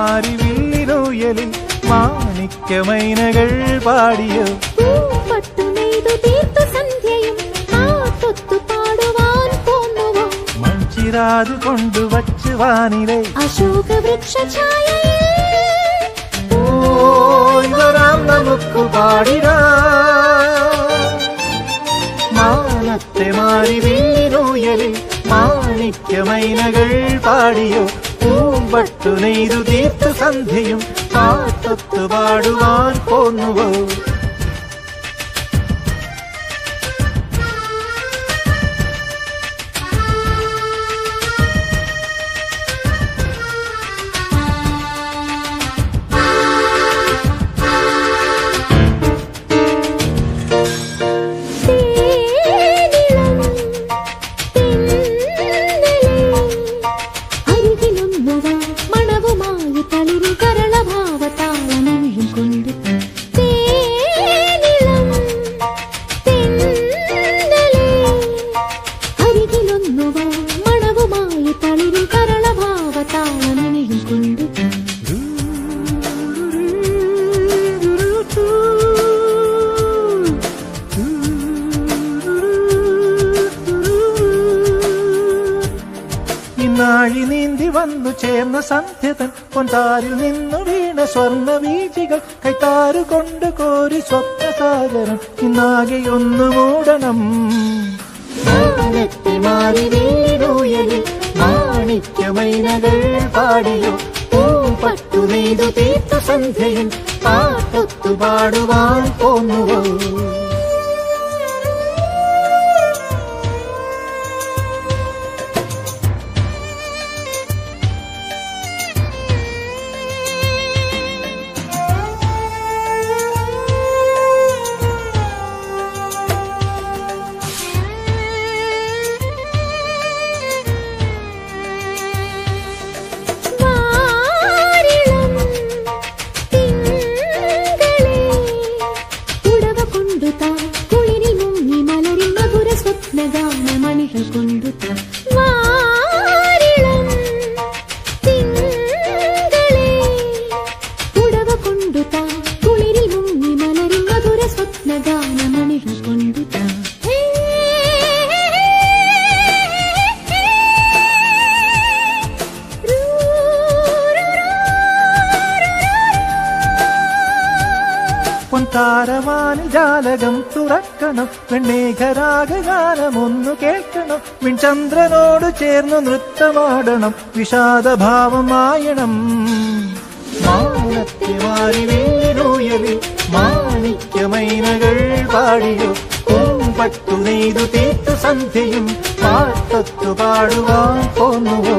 നൂയലിൽ മാണിക്യമൈനകൾ പാടിയോ പട്ടു നെയ്തു തീർത്തു സന്ധ്യയും കാത്തൊത്തു പാടുവാൻ പോന്നുവോ മഞ്ചിരാതു കൊണ്ടുവച്ച് വാനിലെ അശോക വൃക്ഷ ഓയ് വരാം നമുക്ക് പാടിടാ പൂമ്പട്ടു നെയ്തു തീർത്തു സന്ധ്യയും കാത്തൊത്തു പാടുവാൻ പോന്നുവോ? ഇന്നാഴി നീന്തി വന്നു ചേർന്ന സന്ധ്യതൻ പൊൻതാരിൽ നിന്നു വീണ സ്വർണ വീചികൾ കൈത്താരു കൊണ്ട് കോരി സ്വപ്നസാഗരം ഇന്നാകെ ഒന്നു മൂടണം. മാറി വീണുയലിൽ മാണിക്യമൈനകൾ പാടിയോ? പട്ടു നെയ്തു തീർത്തു സന്ധ്യയിൽ പാട്ടൊത്തു പാടുവാൻ പോന്നുവോ? പൊൻതാരവാനി ജാലകം തുറക്കണം. പെണ്ണേഘരാഗാനമൊന്നു കേൾക്കണം. വിൺചന്ദ്രനോട് ചേർന്ന് നൃത്തമാടണം. വിഷാദഭാവമായണം. മാനത്തെ മാറി മാണിക്യമൈനകൾ പാടിയോ. പൂമ്പട്ടു നെയ്തു തീർത്തു സന്ധ്യയും പാട്ടത്തു പാടുവാൻ പോന്നുവോ